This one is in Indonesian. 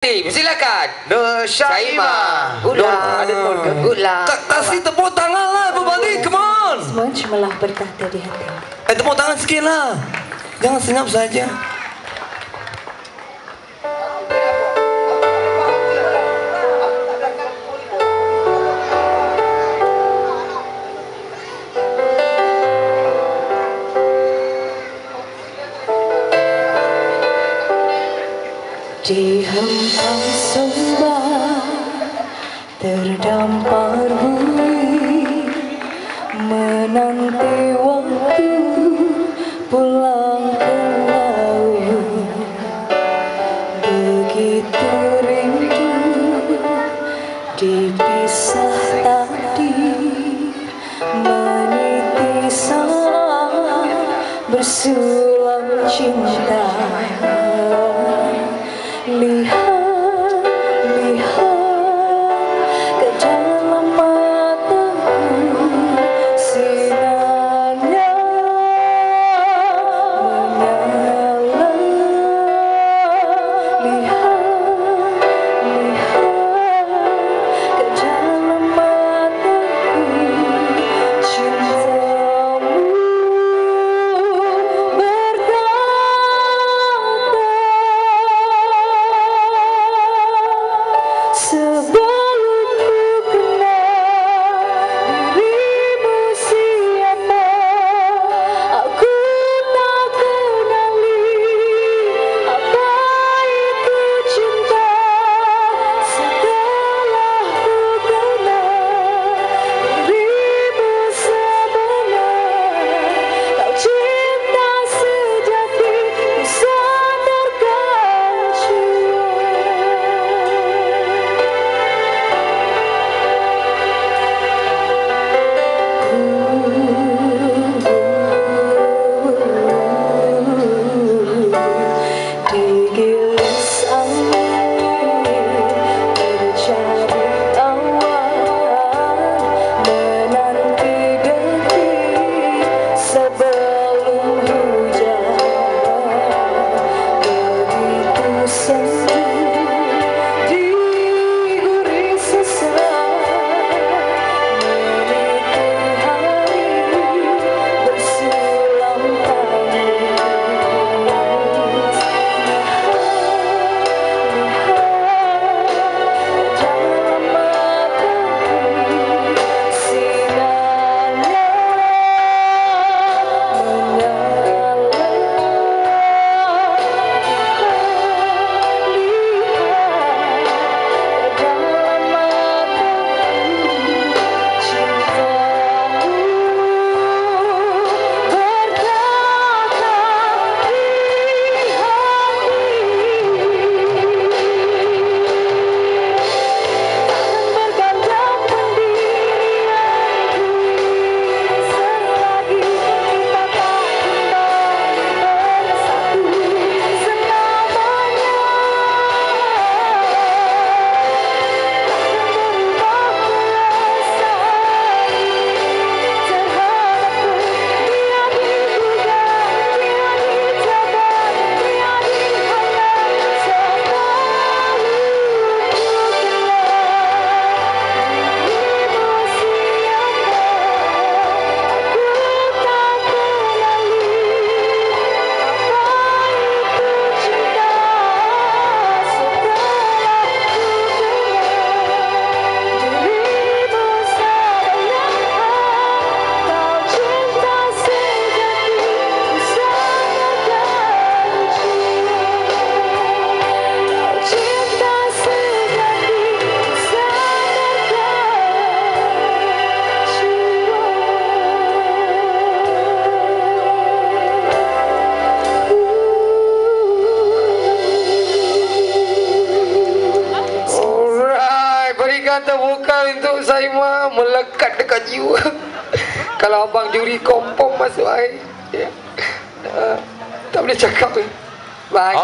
Silakan. Nur Syaimah. Ulah. Ada Nur ke? Ulah. Tak kasih tepuk tangan lah everybody, come on. Semua cumalah bertahta di hati. Eh tepuk tangan sikit lah. Jangan senyap saja. Di hempang sembah terdampar bumi menanti waktu pulang ke laut. Begitu rindu dipisah tadi meniti saat bersulam cinta mình you. Tepukan untuk Saimah melekat dekat jiwa. Kalau abang juri kompom masuk air, ya. Uh, tak boleh cakap ni. Bahagia.